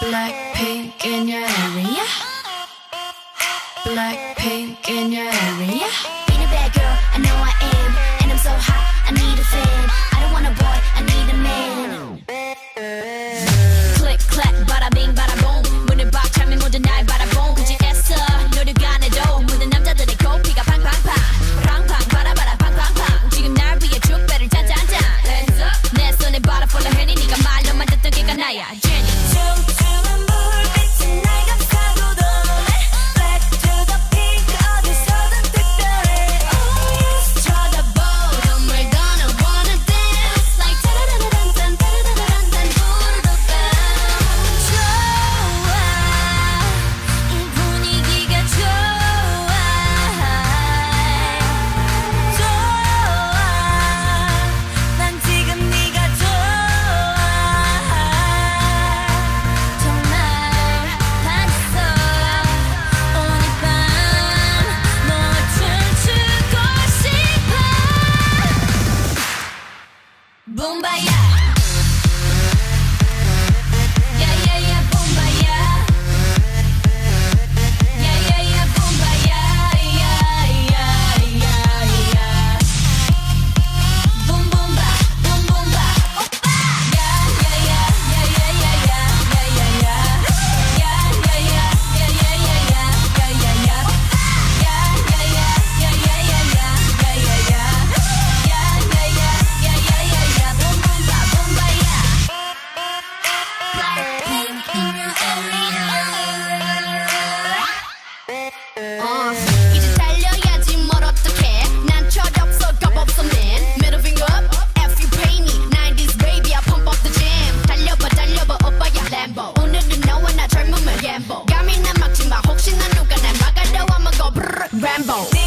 Black pink in your area. Black pink in your area. Rambo.